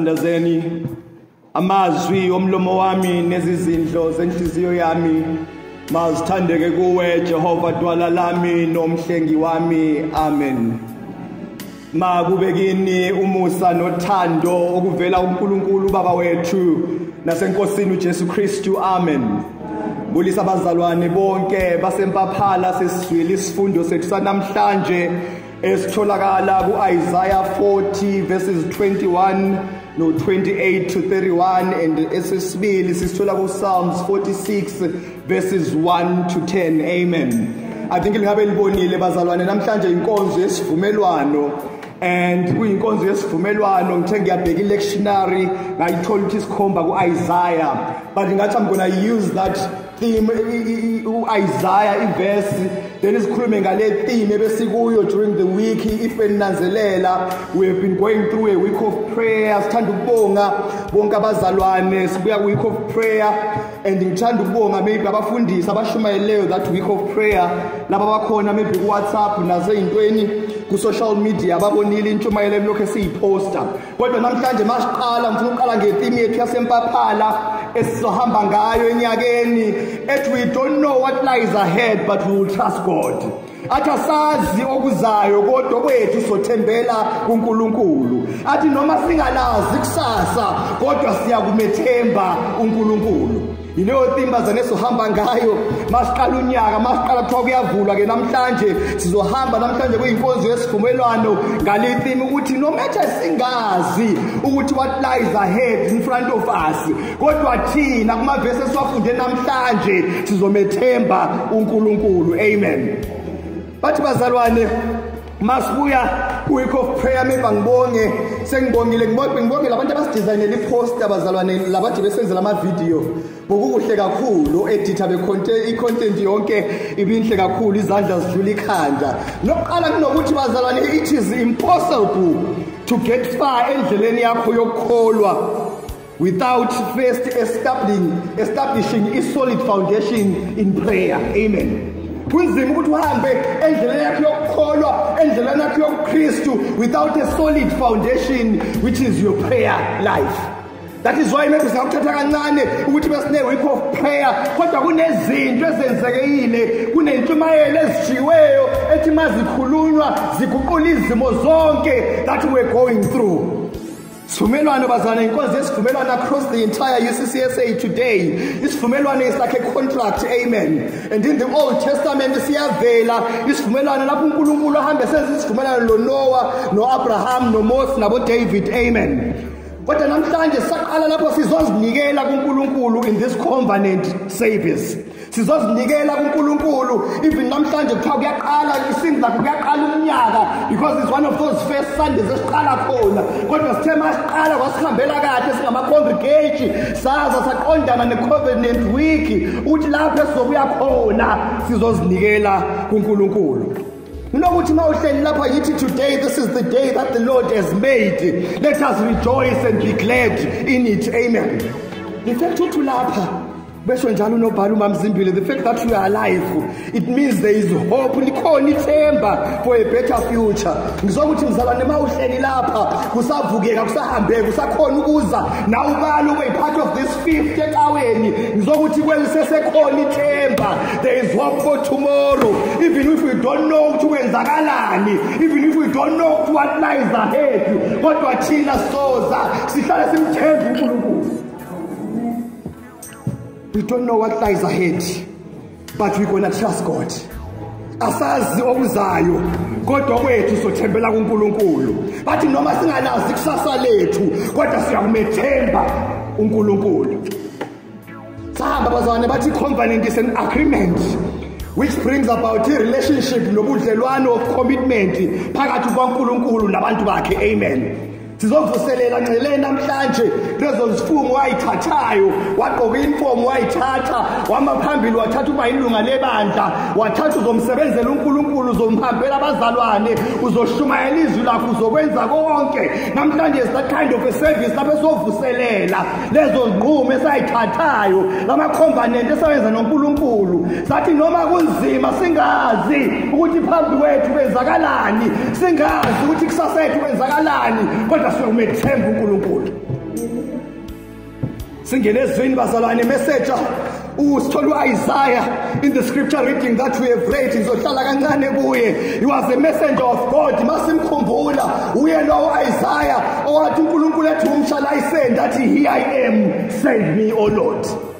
masithandazeni amazwi omlomo wami nezizindlo zenhliziyo yami. Mazithandeke kuwe Jehova dwala lami nomhlengi wami. Amen. Makube kini umusa nothando okuvela kuNkulunkulu Baba wethu nasenkosini uJesu Kristu amen. Bulisa abazalwane bonke basempaphala sesizwile isifundo sethu sanamhlanje esitholakala kuIsaiah 40 verses 21 no 28 to 31 and esesibili sisithola kuPsalms 46 verses 1 to 10 amen. I think lingabe libonile bazalwane. Namhlanje inkonzo yesivumelwano and kuyinkonzo yesivumelwano. Ngithe ngiyabheka i-lectionary ngayithola ukuthi sikhomba ku-isaiah. But ngathi i'm gonna use that theme u-isaiah ivesi then sikhulume ngale theme ebesikuyo during the week if beninanzelela we have been going through a week of prayer. Sithanda ukubonga bonke abazalwane sibuya ku-week of prayer. And ngithanda ukubonga maybe abafundisi abashumayeleyo that week of prayer. Laba bakhona maybe ku-whatsapp naseyintweni ku-social media babonile intshumayelo lokhu esiyiposta. Kodwa namhlanje masiqala ngifuna ukuqala ngethimi yethu yasempaphala esizohamba ngayo enyakeni ethi we don't know what lies ahead but we will trust god. Athi asazi okuzayo kodwa kwethu sothembela kuNkulunkulu. Athi noma singalazi kusasa kodwa siyakumethemba uNkulunkulu. Yileyo timbazane sohamba ngayo. Masiqala unyaka masiqala kuthiwa kuyavulwa ke namhlanje. Sizohamba namhlanje kuyinkonzo yesivumelwano. Ngalithimi ukuthi no matter singazi ukuthi what lies ahead in front of us kodwa thina kumavesi esiwafunde namhlanje sizomethemba uNkulunkulu. Amen. Bathi bazalwane masibuya ku-week of prayer. Maybe angibonge sengibongile ngibonge labantu abasidizayinela iposter bazalwane labathi besenzela amavidiyo. Bokukuhle kakhulu editha i-content yonke ibinhle kakhulu izandla zidlula ikhanda. Nokuqala kunokuthi bazalwane it is impossible to get far endleleni yakho yokukholwa without first establishing, establishing a solid foundation in prayer. Amen. Kunzima ukuthi uhambe endleleni yakho yokukholwa endleleni yakho yobuKristu without a solid foundation which is your prayer life that is why maybe singakuthatha kancane ukuthi besine week of prayer. Kodwa kunezinto ezenzekile kunentshumayelo ezishiweyo ethi mazikhulunywa ziguqula izimo zonke that we're going through. Sivumelwano bazana inkonzo yesivumelwano across the entire UCCSA today. Isivumelwano is like a contract amen. And in the old testament siyavela isivumelwano lapho uNkulunkulu ahambe senza isivumelwano loNoah noAbraham noMoses naboDavid amen. Kodwa namhlanje saqala lapho sizozinikela kuNkulunkulu in this covenant service. Sizozinikela kuNkulunkulu. Even namhlanje kuthiwa kuyaqala isinzi lakho kuyaqala umnyaka because it's one of those first Sundays esiqala khona. Kodwa sithe masiqala kwasihambela kahle singama-congregate saza saqondana ne-covenant week ukuthi lapho esizobuya khona sizozinikela kuNkulunkulu. Today this is the day that the Lord has made. Let us rejoice and be glad in it. Amen. Fact ukuthi lapha besho njalo unobhala umamzimbile the fact that you are alive it means there is hope. Likhona ithemba for a better future. Ngizokuthi mzalwane mawuhleli lapha kusavukeka kusahambeka kusakhona ukuza. Nawe ubani ube part of this fifth ecaweni? Ngizokuthi kwelisesekhona ithemba. There is hope for tomorrow. Even if we don't know ukuthi kwenzakalani even if we don't know ukuthi what lies ahead kodwa thina soza sihlale simthemba uNkulunkulu. We don't know what lies ahead, but we're gonna trust God. Asazi okuzayo kodwa kwethu sothembela kuNkulunkulu. Bathi noma singalazi ikusasa lethu kodwa siyakumethemba uNkulunkulu. Sahamba bazwane bathi covenant is an agreement which brings about a relationship nobudlelwano of commitment phakathi kwaNkulunkulu nabantu bakhe. Amen. Sizovuselela ngceleni namhlanje lezo zifungo wayithathayo. Wagqoka inifomu wayithatha wama phambili wathatha uba yilunga lebandla wathatha uzomsebenzela uNkulunkulu uzomhambela abazalwane uzoshumayela izwi lakho uzokwenza konke. Namhlanje is that kind of a service lapho esovuselela lezo nqumo esayithathayo lama covenant esayenza noNkulunkulu. Sathi noma kunzima singazi ukuthi phambi kwethu kwenzakalani singazi ukuthi kusasa yethu kwenzakalani kodwa siyomethemba uNkulunkulu. Singene ezweni bazalwane message usithola isaiah in the scripture reading that we have read? Izohlala kancane kuye. He was a messenger of God. Masimkhumbula. Uye lo Isaiah. Owathi uNkulunkulu ethi umshala isend athi here I am. Send me o Lord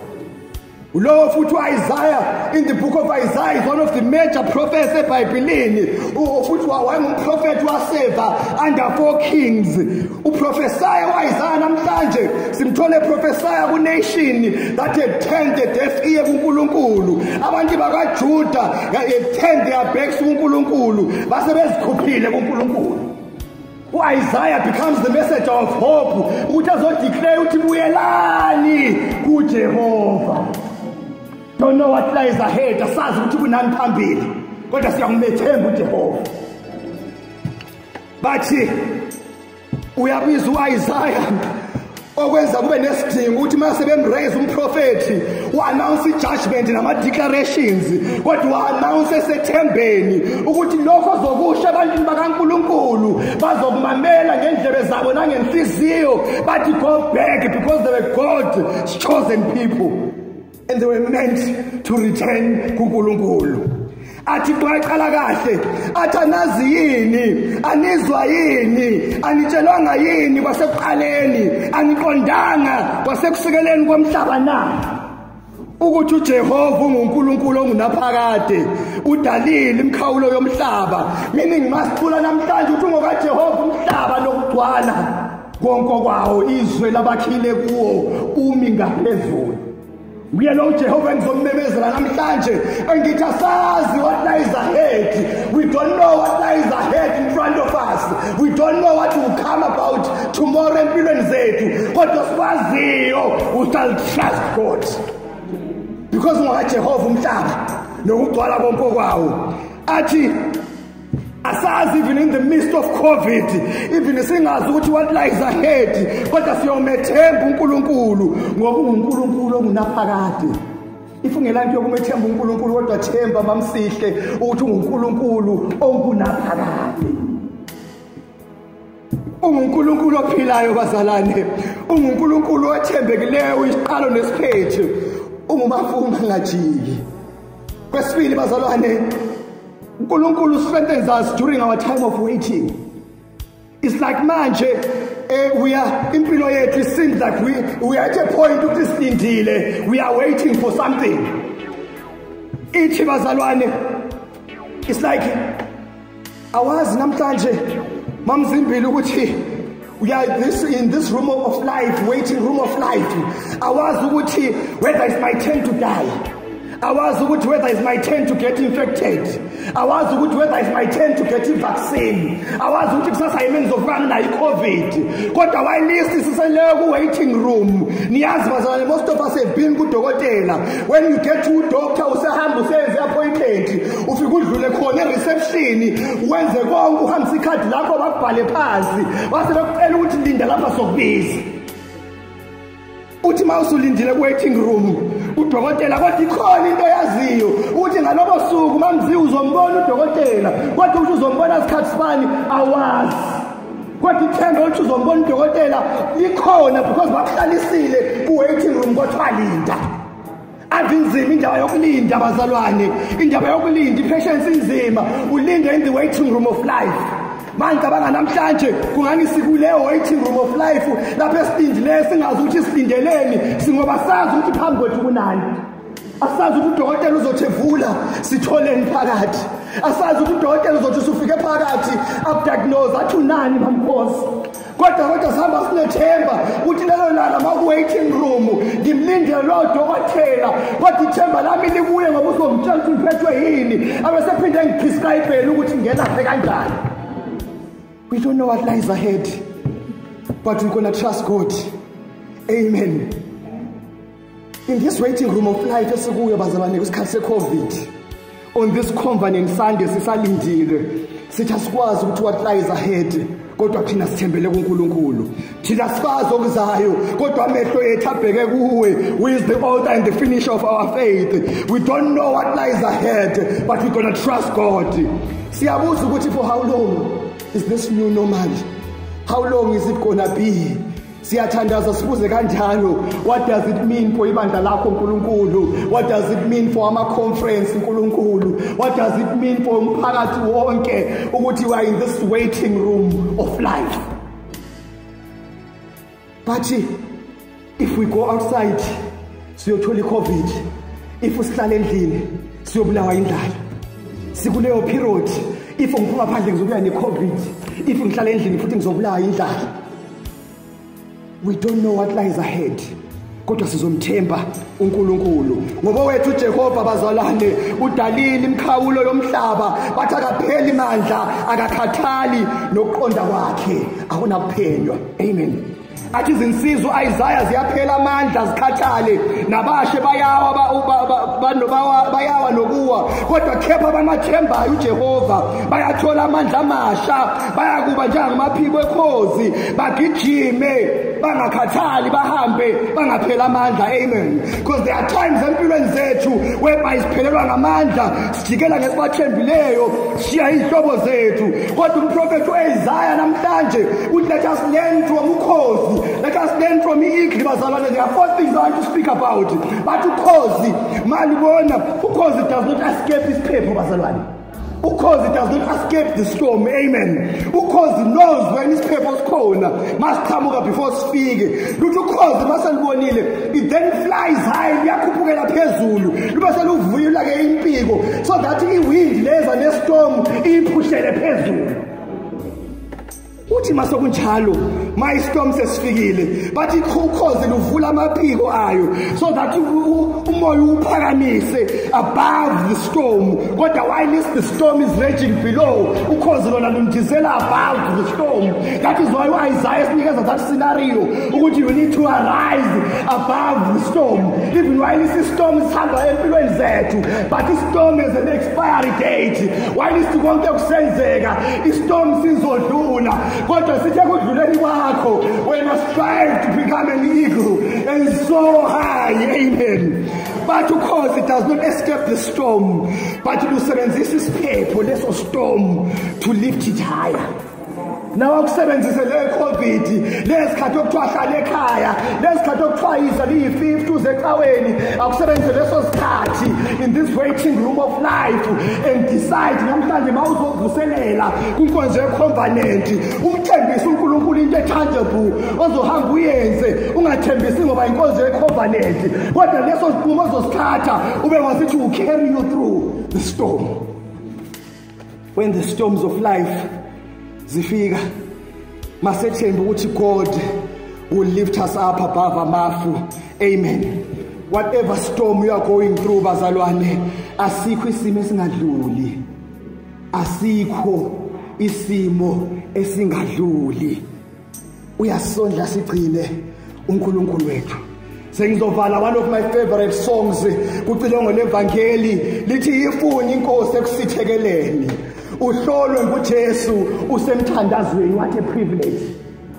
Lo futhi uIsaiah in the book of Isaiah is one of the major prophets eBhayibhelini futhi wayengumprofeti waseva under four kings. Uprofesaya uIsaiah namhlanje simthole prophesya ku nation that had turned the deaf ear kuNkulunkulu. Abantu bakaJuda had turned their backs kuNkulunkulu. Base bezikhuphile kuNkulunkulu. uIsaiah becomes the messenger of hope ukuthi azodeclare ukuthi buyelani kuJehova. Don't know what lies ahead. Asazi ukuthi kunani phambili kodwa siyangumethemba uJehova. Bathi uyabiza uIsaiah okwenza kube nesidingo ukuthi mase bemraise umprofeti uannounce ijudgment nama declarations kodwa uannounce esethembeni ukuthi lokho zokusha abantu bakaNkuluNkulu bazokumamela ngendlebe zabo nangenhliziyo. Bathi go back because they were God's chosen people. And they were meant to return kuNkulunkulu. Athi xaqala kahle. Athi anazi yini? Anizwa yini? Anitshelwanga yini kwasekuqaleni? Aniqondanga kwasekusikeleni komhlaba na? Ukuthi uJehova unguNkulunkulu ongunaphakade udalile imkhawulo yomhlaba. Mina ngimasicula namhlanje ukuthi ungokaJehova umhlaba lokugcwala. Konke kwawo izwe labakhile kuwo umi ngaphezulu. Uye lo Jehova engizommemezela namhlanje engithi asazi what lies ahead. We don't know what lies ahead in front of us. We don't know what will come about tomorrow empilweni zethu. Kodwa sikwaziyo oh, we shall trust God. Because ngokaJehova umhlaba nokugcwala konke kwawo. Athi asazi even in the midst of covid even singazi ukuthi what lies ahead kodwa siyomethemba uNkulunkulu ngoba unguNkulunkulu ongunaphakade ifungelanto yokumethemba uNkulunkulu kodwa themba mamsihle ukuthi unguNkulunkulu ongunaphakade unguNkulunkulu ophilayo bazalane unguNkulunkulu othembekileyo isiqalo nesiphethu ungumafuma ngajiki kwesibili bazalwane uNkulunkulu strengthens us during our time of waiting. It's like manje eh we are impilo yethu seems like we we are at a point ukuthi silindile we are waiting for something. Ithi bazalwane it's like awazi namhlanje mamzimbili ukuthi we are this in this room of life waiting room of life. Awazi ukuthi whether it's my turn to die awazi ukuthi whether is my turn to get infected. Awazi ukuthi whether is my turn to get i-vaccine. Awazi ukuthi kusasa yimi ngizofana nayo i-covid. Kodwa whilist siseleyo ku-waiting room. Niyazi bazalwane most of us have been kudokotela. When you get to udoctor usehamba useyenze appointment. Ufike udlule khona e-reception. Wenze konke uhambise ikhadi lakho bakubhale phansi. Base bekucela ukuthi linda lapha sokubiza uthi uma usulindile ku-waiting room udokotela kodwa ikhona into yaziyo ukuthi ngalobo suku mamziwa uzombona udokotela kodwa ukuthi uzombona sikhathi sibani awazi. Kodwa ithemba ukuthi uzombona udokotela likhona because bakuhlalisile ku-waiting room kodwa linda ave inzima indaba yokulinda bazalwane indaba yokulinda i-patience inzima. Ulinde in the waiting room of life. Manje cabanga namhlanje kungani sikuleyo waiting room of life lapho esilindileyo singazi ukuthi silindeleni singoba sazi ukuthi phambi kwethu kunani. Asazi ukuthi udokotela uzothi evula sitholeni phakathi asazi ukuthi udokotela uzothi usufike phakathi akudiagnose athi unani mamkhosi kodwa kodwa sihamba sinethemba ukuthi lelo lala maku-waiting room ngimlindele lowo dokotela. Kodwa ithemba lami libuye ngoba uzongitshela ukuthi ngiphethwe yini abesephinde ngiprescribhele ukuthi ngelaphe kanjani. We don't know what lies ahead, but we're going to trust God. Amen. In this waiting room of life, esikuyo bazalwane kwisikhathi se-COVID, on this covenant Sunday sisalindile, sithi asikwazi ukuthi what lies ahead, kodwa thina sithembele kuNkulunkulu. Thina sifazi okuzayo, kodwa amehlo ethu abheke kuwe, who is the author and the finisher of our faith. We don't know what lies ahead, but we're going to trust God. Siyabuza ukuthi for how long is this new normal? How long is it gonna be? Siyathandaza sibuze kanjalo. What does it mean for ibandla lakho nkulunkulu? What does it mean for ama-conference nkulunkulu? What does it mean for umphakathi wonke ukuthi we are in this waiting room of life? But if we go outside siyothola i-covid. If sihlala endlini siyobulawa indlala sikuleyo period if ngiphuma phandle ngizokuya ne-covid if ngihlala endlini futhi ngizobulawa indlala we don't know what lies ahead. Kodwa sizomthemba uNkulunkulu. Ngoba wethu uJehova bazalwane udalile imikhawulo yomhlaba bathi akapheli mandla akakhathali nokuqonda kwakhe. Akunakuphenywa amen. Athi izinsizwa uIsaiah ziyaphela amandla zikhathale nabashe bayawa bayawa nokuwa. Kodwa khepha bamathembayo uJehova bayathola amandla amasha bayakuba njengamaphiko ekhozi bagijime. Bangakhathali bahambe bangaphela amandla amen. Because there are times empilweni zethu whereby siphelelwa ngamandla sijikela ngesibathembileyo siya izihlobo zethu. Kodwa umprofethi uIsaiah namhlanje uthi let us learn from ukhozi let us learn from i-eagle bazalwane there are four things i want to speak about. But ukhozi malibona ukhozi does not escape isiphepho bazalwane ukhozi does not escape the storm amen. Ukhozi knows when isiphepho sikhona masiqhamuka before sifike luthi ukhozi maselibonile it then flies high liyakhuphukela phezulu. Lube seluvuyula-ke impiko so that iwindi leza nestorm iyiphushele phezulu. Uthi masokunjalo ma istorm sesifikile bathi ukhozi luvula amaphiko ayo so that umoya uphakamise above the storm. Kodwa while the storm is raging below ukhozi lona lundizela above the storm. That is why uIsaiah sinikeza that scenario ukuthi you need to arise above the storm. Even while isistorm sihamba empilweni zethu but istorm has an expiry date. While isikonke kusenzeka istorm sizodlula kodwa sithe kudluleni kwakho wena strive to become an eagle and so high amen. But ukhozi does not escape the storm but lusebenzisa isiphepho leso storm to lift it higher nawe akusebenzise le covid lesikhathi okuthiwa hlala ekhaya lesikhathi okuthiwa yiza liyi-fifty uze ecaweni akusebenzise leso sikhathi in this waiting room of life and decide namhlanje ma uzovuselela kwinkonzo yecovenant. Umthembise unkulunkulu into etangible ozohamba uyenze ungathembisi ngoba inkonzo yecovenant. Kodwa leso sinqumo ozosithatha ube wasithi will carry you through the storm. When the storms of life zifika. Masethemba ukuthi god will lift us up above amafu. Amen. Whatever storm you are going through bazalwane asikho isimo esingadluli. Asikho isimo esingadluli. Uyasondla sigcine uNkulunkulu wethu. Sengizovala one of my favorite songs kucilongo levangeli lithi ifuni inkosi ekusithekeleni. Uhlolwe nguJesu usemthandazweni what a privilege.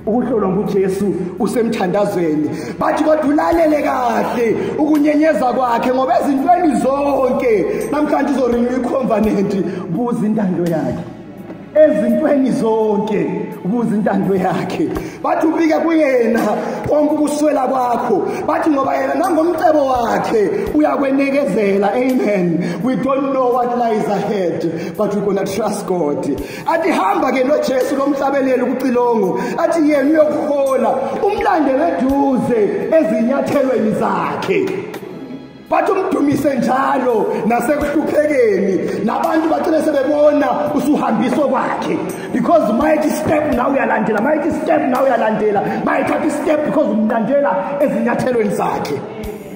Ukuhlolwa nguJesu usemthandazweni. Bathi kodwa ulalele kahle ukunyenyeza kwakhe ngoba ezintweni zonke namhlanje uzorenew icovenant. Buza intando yakhe. Ezintweni zonke ubuza intando yakhe. Bathi ubike kuyena konke ukuswela kwakho. Bathi ngoba yena nangomcebo wakhe uyakwenekezela amen. We don't know what lies ahead but we're gonna trust god. Athi hamba ke nojesu lomhlabeleli ukucilongo athi yena uyokuhola umlande weduze ezinyathelweni zakhe. Bathi umdumise njalo nasekuhluphekeni nabantu bagcine sebebona usuhambiso kwakhe. Because mighty step nawe uyalandela mighty step nawe uyalandela. Mayithatha istep because umlandela ezinyathelweni zakhe.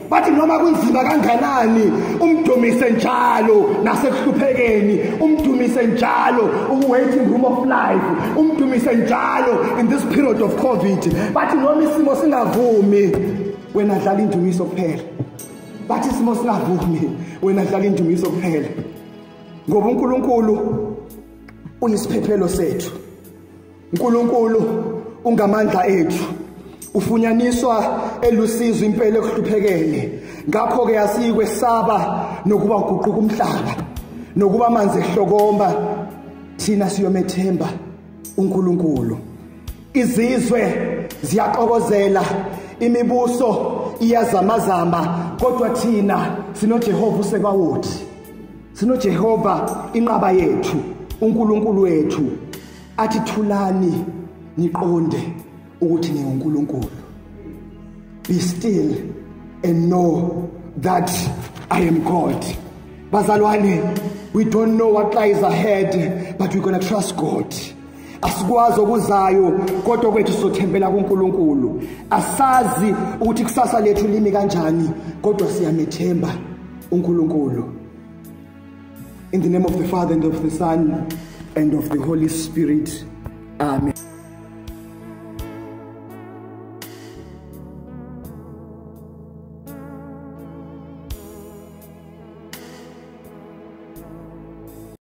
Bathi noma kunzima kanganani umdumise njalo nasekuhluphekeni umdumise njalo uwaiting room of life. Umdumise njalo in this period of covid. Bathi noma isimo singavumi wena dlala indumiso kuphela. Bathi isimo singavumi wena dlala indumiso kuphela ngoba uNkulunkulu uyisiphephelo sethu. uNkulunkulu ungamandla ethu. Ufunyaniswa elusizo impela ekuhluphekene ngakho ke asikwesaba nokuba uguquka umhlaba nokuba amanzi ehlokoma thina siyomethemba uNkulunkulu. Izizwe ziyaxokozela imibuso iyazamazama kodwa thina sinoJehova usekwawothi sinoJehova inqaba yethu uNkulunkulu wethu. Athi thulani niqonde ukuthi ninguNkulunkulu. Be still and know that I am God. Bazalwane we don't know what lies ahead but we're going to trust God. Asikwazi okuzayo kodwa kwethu sothembela kuNkulunkulu. Asazi ukuthi kusasa lethu limi kanjani kodwa siyamethemba uNkulunkulu. In the name of the father and of the son and of the holy spirit. Amen.